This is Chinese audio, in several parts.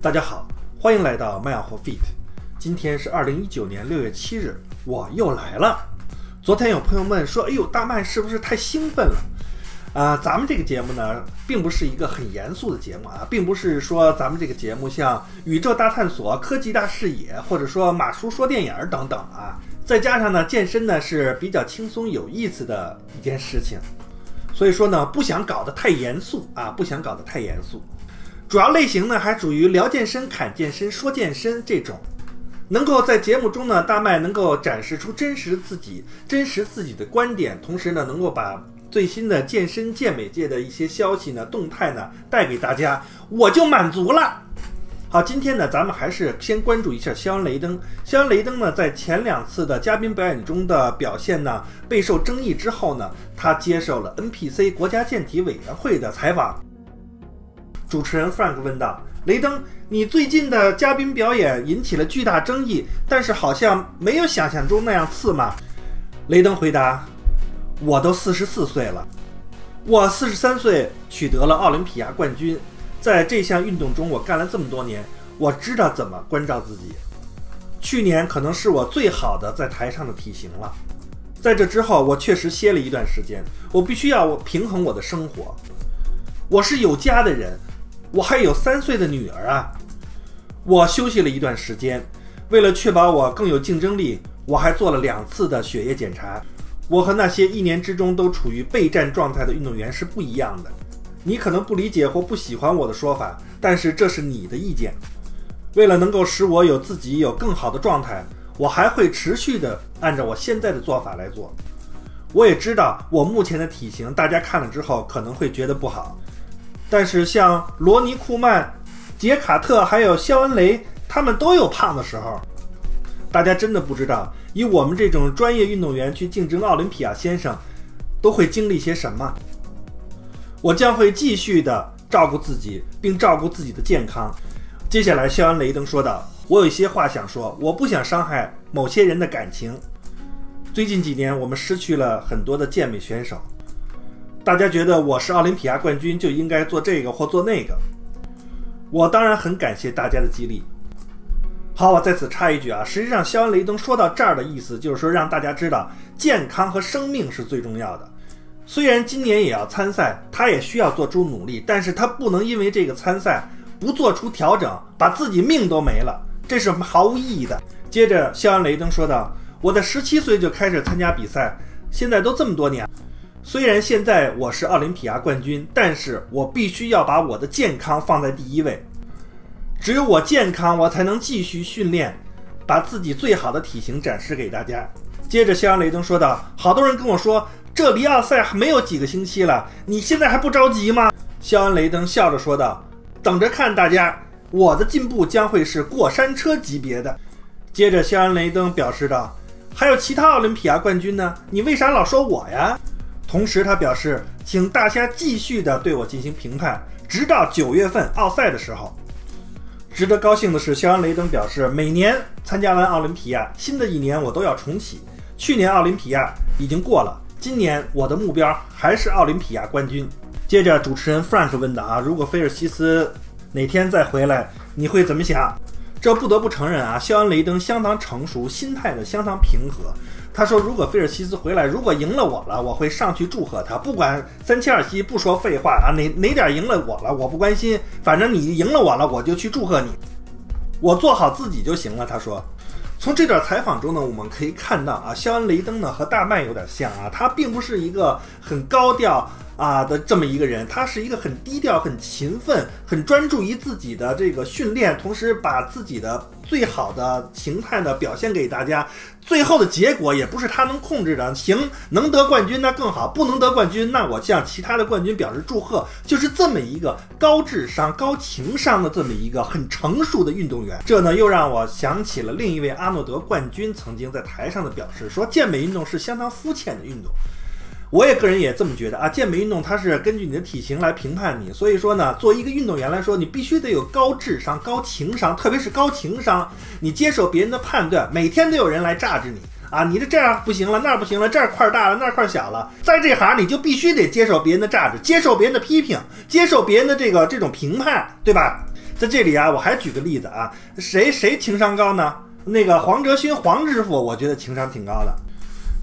大家好，欢迎来到麦养活 Fit。今天是二零一九年六月七日，我又来了。昨天有朋友问说：“哎呦，大麦是不是太兴奋了？”啊，咱们这个节目呢，并不是一个很严肃的节目啊，并不是说咱们这个节目像宇宙大探索、科技大视野，或者说马叔说电影等等啊。再加上呢，健身呢是比较轻松有意思的一件事情，所以说呢，不想搞得太严肃啊，不想搞得太严肃。主要类型呢，还属于聊健身、侃健身、说健身这种，能够在节目中呢，大麦能够展示出真实自己、真实自己的观点，同时呢，能够把最新的健身健美界的一些消息呢、动态呢带给大家，我就满足了。好，今天呢，咱们还是先关注一下肖恩·雷登。肖恩·雷登呢，在前两次的嘉宾表演中的表现呢，备受争议之后呢，他接受了 NPC 国家健体委员会的采访。主持人 Frank 问道：“雷登，你最近的嘉宾表演引起了巨大争议，但是好像没有想象中那样刺嘛？”雷登回答：“我都四十四岁了，我四十三岁取得了奥林匹亚冠军。”在这项运动中，我干了这么多年，我知道怎么关照自己。去年可能是我最好的在台上的体型了。在这之后，我确实歇了一段时间，我必须要平衡我的生活。我是有家的人，我还有三岁的女儿啊。我休息了一段时间，为了确保我更有竞争力，我还做了两次的血液检查。我和那些一年之中都处于备战状态的运动员是不一样的。你可能不理解或不喜欢我的说法，但是这是你的意见。为了能够使我有自己有更好的状态，我还会持续的按照我现在的做法来做。我也知道我目前的体型，大家看了之后可能会觉得不好。但是像罗尼库曼、杰卡特还有肖恩雷，他们都有胖的时候。大家真的不知道，以我们这种专业运动员去竞争奥林匹亚先生，都会经历些什么。我将会继续的照顾自己，并照顾自己的健康。接下来，肖恩·雷登说道：“我有一些话想说，我不想伤害某些人的感情。最近几年，我们失去了很多的健美选手。大家觉得我是奥林匹亚冠军就应该做这个或做那个。我当然很感谢大家的激励。好，我在此插一句啊，实际上，肖恩·雷登说到这儿的意思就是说，让大家知道健康和生命是最重要的。”虽然今年也要参赛，他也需要做出努力，但是他不能因为这个参赛不做出调整，把自己命都没了，这是毫无意义的。接着，肖恩·雷登说道：“我在十七岁就开始参加比赛，现在都这么多年。虽然现在我是奥林匹亚冠军，但是我必须要把我的健康放在第一位。只有我健康，我才能继续训练，把自己最好的体型展示给大家。”接着，肖恩·雷登说道：“好多人跟我说。”这离奥赛还没有几个星期了，你现在还不着急吗？肖恩·雷登笑着说道：“等着看，大家，我的进步将会是过山车级别的。”接着，肖恩·雷登表示道：“还有其他奥林匹亚冠军呢，你为啥老说我呀？”同时，他表示：“请大家继续的对我进行评判，直到九月份奥赛的时候。”值得高兴的是，肖恩·雷登表示：“每年参加完奥林匹亚，新的一年我都要重启。去年奥林匹亚已经过了。”今年我的目标还是奥林匹亚冠军。接着，主持人 Frank 问的啊，如果菲尔西斯哪天再回来，你会怎么想？这不得不承认啊，肖恩·雷登相当成熟，心态呢相当平和。他说，如果菲尔西斯回来，如果赢了我了，我会上去祝贺他，不管三七二十一，不说废话啊，哪哪点赢了我了，我不关心，反正你赢了我了，我就去祝贺你，我做好自己就行了。他说。从这段采访中呢，我们可以看到啊，肖恩·雷登呢和大麦有点像啊，他并不是一个很高调啊的这么一个人，他是一个很低调、很勤奋、很专注于自己的这个训练，同时把自己的最好的形态呢表现给大家。最后的结果也不是他能控制的，行，能得冠军那更好，不能得冠军，那我向其他的冠军表示祝贺，就是这么一个高智商、高情商的这么一个很成熟的运动员。这呢又让我想起了另一位阿诺德冠军曾经在台上的表示，说健美运动是相当肤浅的运动。我也个人也这么觉得啊，健美运动它是根据你的体型来评判你，所以说呢，作为一个运动员来说，你必须得有高智商、高情商，特别是高情商，你接受别人的判断，每天都有人来榨着你啊，你的这样不行了，那不行了，这儿块大了，那儿块小了，在这行你就必须得接受别人的榨着，接受别人的批评，接受别人的这个这种评判，对吧？在这里啊，我还举个例子啊，谁谁情商高呢？那个黄哲勋黄师傅，我觉得情商挺高的。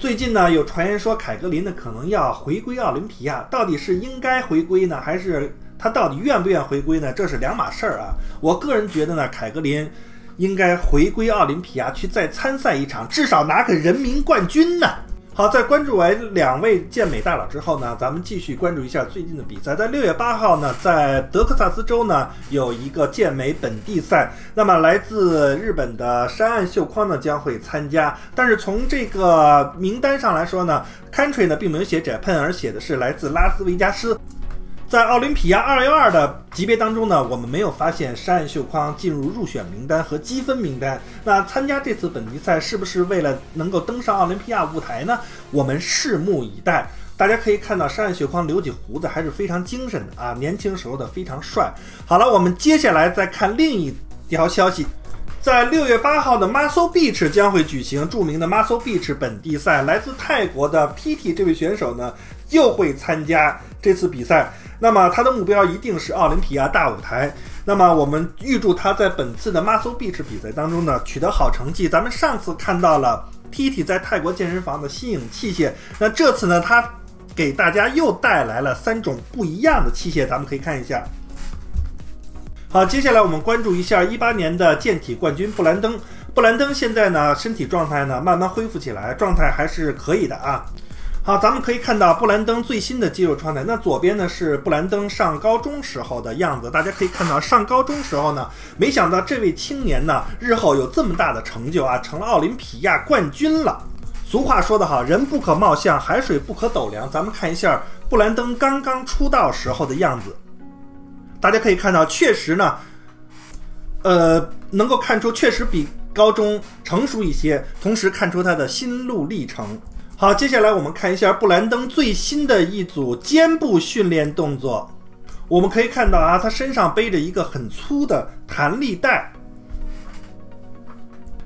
最近呢，有传言说凯格林呢可能要回归奥林匹亚，到底是应该回归呢，还是他到底愿不愿回归呢？这是两码事儿啊。我个人觉得呢，凯格林应该回归奥林匹亚去再参赛一场，至少拿个人民冠军呢。好，在关注完两位健美大佬之后呢，咱们继续关注一下最近的比赛。在六月八号呢，在德克萨斯州呢有一个健美本地赛，那么来自日本的山岸秀匡呢将会参加。但是从这个名单上来说呢，Country 呢并没有写 Japan，而写的是来自拉斯维加斯。在奥林匹亚二幺二的级别当中呢，我们没有发现山岸秀匡进入入选名单和积分名单。那参加这次本地赛是不是为了能够登上奥林匹亚舞台呢？我们拭目以待。大家可以看到山岸秀匡留起胡子还是非常精神的啊，年轻时候的非常帅。好了，我们接下来再看另一条消息，在六月八号的 Muscle Beach 将会举行著名的 Muscle Beach 本地赛，来自泰国的 PT 这位选手呢又会参加这次比赛。那么他的目标一定是奥林匹亚大舞台。那么我们预祝他在本次的 Muscle Beach 比赛当中呢取得好成绩。咱们上次看到了 TT 在泰国健身房的新颖器械，那这次呢他给大家又带来了三种不一样的器械，咱们可以看一下。好，接下来我们关注一下一八年的健体冠军布兰登。布兰登现在呢身体状态呢慢慢恢复起来，状态还是可以的啊。好，咱们可以看到布兰登最新的肌肉状态。那左边呢是布兰登上高中时候的样子。大家可以看到，上高中时候呢，没想到这位青年呢，日后有这么大的成就啊，成了奥林匹亚冠军了。俗话说得好，人不可貌相，海水不可斗量。咱们看一下布兰登刚刚出道时候的样子。大家可以看到，确实呢，呃，能够看出确实比高中成熟一些，同时看出他的心路历程。好，接下来我们看一下布兰登最新的一组肩部训练动作。我们可以看到啊，他身上背着一个很粗的弹力带。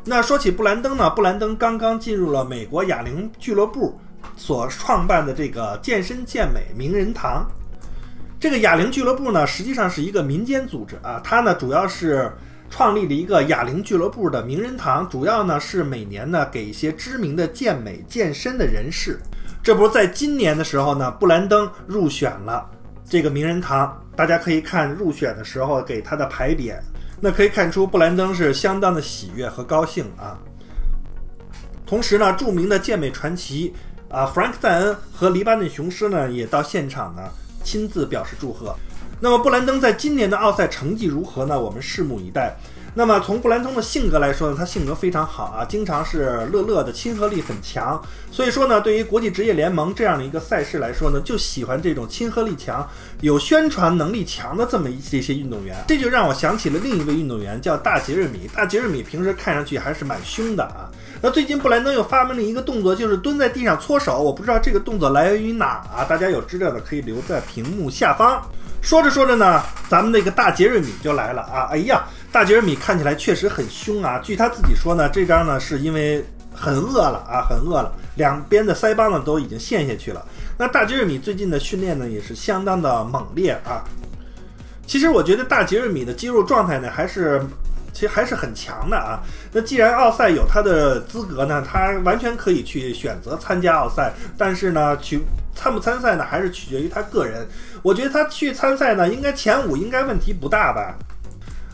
那说起布兰登呢，布兰登刚刚进入了美国哑铃俱乐部所创办的这个健身健美名人堂。这个哑铃俱乐部呢，实际上是一个民间组织啊，它呢主要是。创立了一个哑铃俱乐部的名人堂，主要呢是每年呢给一些知名的健美健身的人士。这不是在今年的时候呢，布兰登入选了这个名人堂。大家可以看入选的时候给他的牌匾，那可以看出布兰登是相当的喜悦和高兴啊。同时呢，著名的健美传奇啊弗兰克赞恩和黎巴嫩雄狮呢也到现场呢亲自表示祝贺。那么布兰登在今年的奥赛成绩如何呢？我们拭目以待。那么从布兰登的性格来说呢，他性格非常好啊，经常是乐乐的，亲和力很强。所以说呢，对于国际职业联盟这样的一个赛事来说呢，就喜欢这种亲和力强、有宣传能力强的这么一些些运动员。这就让我想起了另一位运动员，叫大杰瑞米。大杰瑞米平时看上去还是蛮凶的啊。那最近布兰登又发明了一个动作，就是蹲在地上搓手。我不知道这个动作来源于哪啊？大家有知道的可以留在屏幕下方。说着说着呢，咱们那个大杰瑞米就来了啊！哎呀，大杰瑞米看起来确实很凶啊。据他自己说呢，这张呢是因为很饿了啊，很饿了，两边的腮帮子都已经陷下去了。那大杰瑞米最近的训练呢也是相当的猛烈啊。其实我觉得大杰瑞米的肌肉状态呢还是。其实还是很强的啊。那既然奥赛有他的资格呢，他完全可以去选择参加奥赛。但是呢，去参不参赛呢，还是取决于他个人。我觉得他去参赛呢，应该前五应该问题不大吧。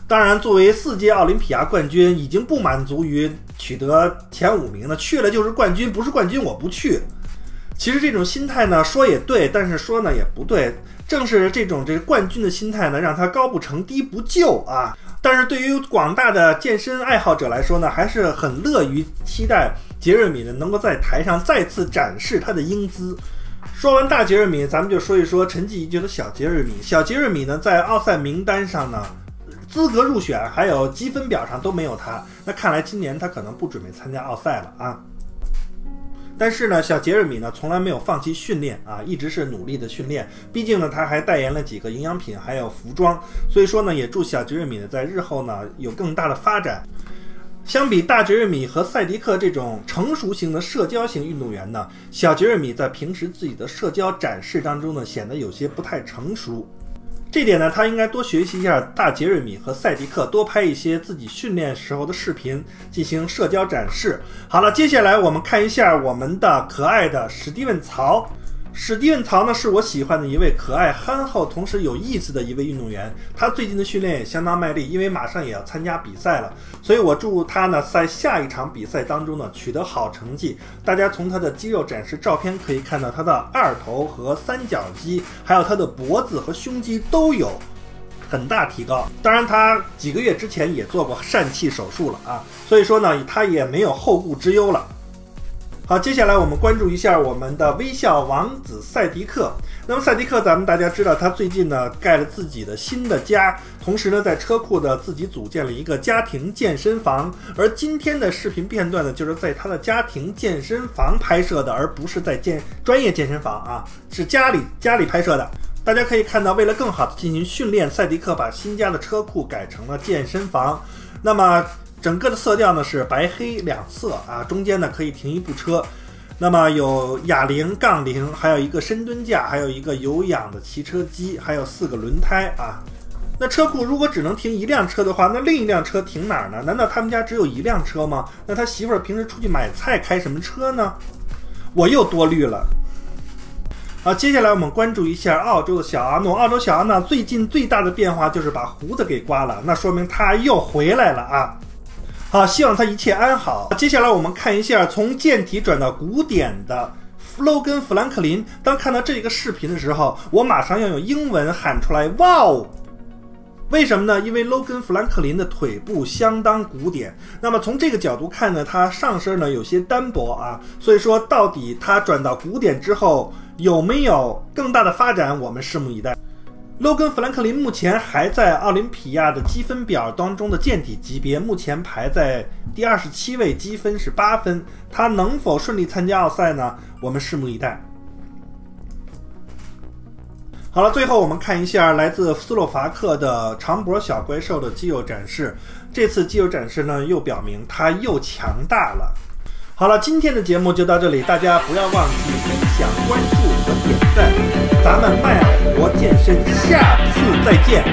当然，作为四届奥林匹亚冠军，已经不满足于取得前五名了，去了就是冠军，不是冠军我不去。其实这种心态呢，说也对，但是说呢也不对。正是这种这个冠军的心态呢，让他高不成低不就啊。但是对于广大的健身爱好者来说呢，还是很乐于期待杰瑞米呢能够在台上再次展示他的英姿。说完大杰瑞米，咱们就说一说沉寂已久的小杰瑞米。小杰瑞米呢，在奥赛名单上呢，资格入选还有积分表上都没有他。那看来今年他可能不准备参加奥赛了啊。但是呢，小杰瑞米呢从来没有放弃训练啊，一直是努力的训练。毕竟呢，他还代言了几个营养品，还有服装。所以说呢，也祝小杰瑞米呢在日后呢有更大的发展。相比大杰瑞米和赛迪克这种成熟型的社交型运动员呢，小杰瑞米在平时自己的社交展示当中呢显得有些不太成熟。这点呢，他应该多学习一下大杰瑞米和赛迪克，多拍一些自己训练时候的视频，进行社交展示。好了，接下来我们看一下我们的可爱的史蒂文曹。史蒂文曹呢，是我喜欢的一位可爱、憨厚，同时有意思的一位运动员。他最近的训练也相当卖力，因为马上也要参加比赛了，所以我祝他呢在下一场比赛当中呢取得好成绩。大家从他的肌肉展示照片可以看到，他的二头和三角肌，还有他的脖子和胸肌都有很大提高。当然，他几个月之前也做过疝气手术了啊，所以说呢，他也没有后顾之忧了。好，接下来我们关注一下我们的微笑王子赛迪克。那么赛迪克，咱们大家知道，他最近呢盖了自己的新的家，同时呢在车库的自己组建了一个家庭健身房。而今天的视频片段呢，就是在他的家庭健身房拍摄的，而不是在健专业健身房啊，是家里家里拍摄的。大家可以看到，为了更好的进行训练，赛迪克把新家的车库改成了健身房。那么。整个的色调呢是白黑两色啊，中间呢可以停一部车，那么有哑铃、杠铃，还有一个深蹲架，还有一个有氧的骑车机，还有四个轮胎啊。那车库如果只能停一辆车的话，那另一辆车停哪儿呢？难道他们家只有一辆车吗？那他媳妇儿平时出去买菜开什么车呢？我又多虑了。好，接下来我们关注一下澳洲的小阿诺。澳洲小阿诺最近最大的变化就是把胡子给刮了，那说明他又回来了啊。好，希望他一切安好。接下来我们看一下从健体转到古典的弗洛根·弗兰克林。当看到这个视频的时候，我马上要用英文喊出来：“哇哦！”为什么呢？因为 Logan 弗兰克林的腿部相当古典。那么从这个角度看呢，他上身呢有些单薄啊。所以说，到底他转到古典之后有没有更大的发展，我们拭目以待。洛根·弗兰克林目前还在奥林匹亚的积分表当中的健体级别，目前排在第二十七位，积分是八分。他能否顺利参加奥赛呢？我们拭目以待。好了，最后我们看一下来自斯洛伐克的长脖小怪兽的肌肉展示。这次肌肉展示呢，又表明他又强大了。好了，今天的节目就到这里，大家不要忘记分享、关注和点赞。咱们慢活健身，下次再见。